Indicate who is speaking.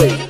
Speaker 1: Music.